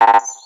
Thank